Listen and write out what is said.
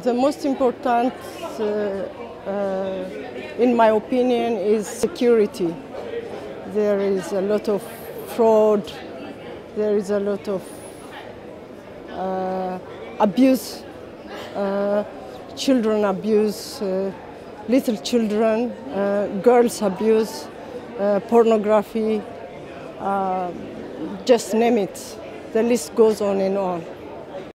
The most important, uh, uh, in my opinion, is security. There is a lot of fraud, there is a lot of uh, abuse, uh, children abuse, uh, little children, uh, girls abuse, pornography, just name it. The list goes on and on.